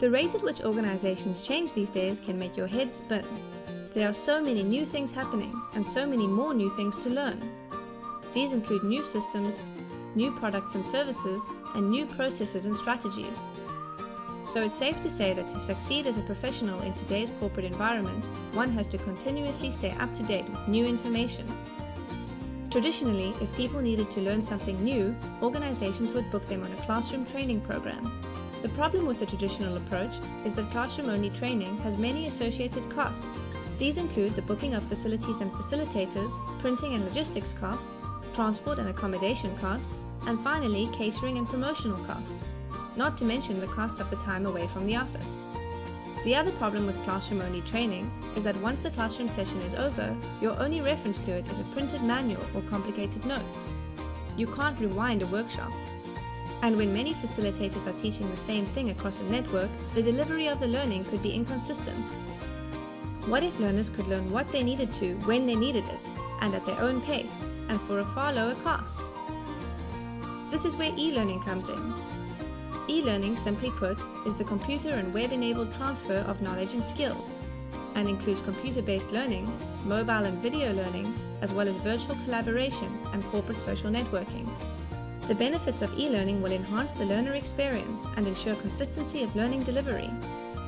The rate at which organizations change these days can make your head spin. There are so many new things happening and so many more new things to learn. These include new systems, new products and services, and new processes and strategies. So it's safe to say that to succeed as a professional in today's corporate environment, one has to continuously stay up to date with new information. Traditionally, if people needed to learn something new, organizations would book them on a classroom training program. The problem with the traditional approach is that classroom-only training has many associated costs. These include the booking of facilities and facilitators, printing and logistics costs, transport and accommodation costs, and finally catering and promotional costs, not to mention the cost of the time away from the office. The other problem with classroom-only training is that once the classroom session is over, your only reference to it is a printed manual or complicated notes. You can't rewind a workshop. And when many facilitators are teaching the same thing across a network, the delivery of the learning could be inconsistent. What if learners could learn what they needed to when they needed it, and at their own pace, and for a far lower cost? This is where e-learning comes in. E-learning, simply put, is the computer and web-enabled transfer of knowledge and skills, and includes computer-based learning, mobile and video learning, as well as virtual collaboration and corporate social networking. The benefits of e-learning will enhance the learner experience and ensure consistency of learning delivery.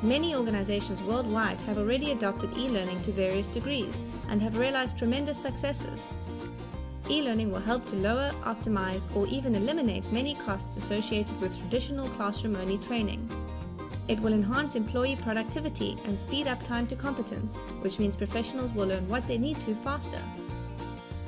Many organizations worldwide have already adopted e-learning to various degrees and have realized tremendous successes. E-learning will help to lower, optimize, or even eliminate many costs associated with traditional classroom-only training. It will enhance employee productivity and speed up time to competence, which means professionals will learn what they need to faster.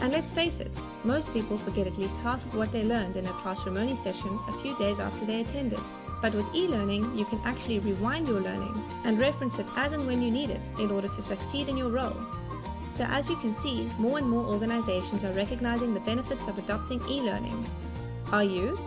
And let's face it, most people forget at least half of what they learned in a classroom-only session a few days after they attended. But with e-learning, you can actually rewind your learning and reference it as and when you need it in order to succeed in your role. So as you can see, more and more organizations are recognizing the benefits of adopting e-learning. Are you?